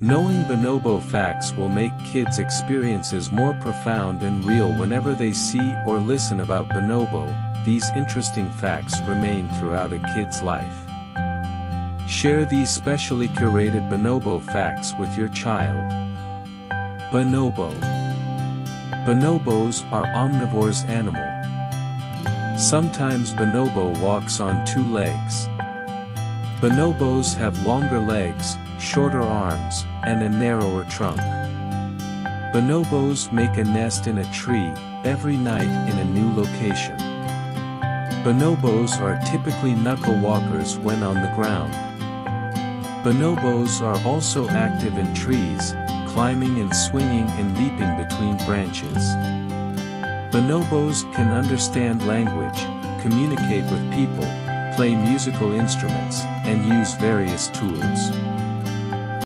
Knowing bonobo facts will make kids' experiences more profound and real whenever they see or listen about bonobo, these interesting facts remain throughout a kid's life. Share these specially curated bonobo facts with your child. Bonobo Bonobos are omnivores animal. Sometimes bonobo walks on two legs. Bonobos have longer legs, shorter arms, and a narrower trunk. Bonobos make a nest in a tree, every night in a new location. Bonobos are typically knuckle walkers when on the ground. Bonobos are also active in trees, climbing and swinging and leaping between branches. Bonobos can understand language, communicate with people, play musical instruments, and use various tools.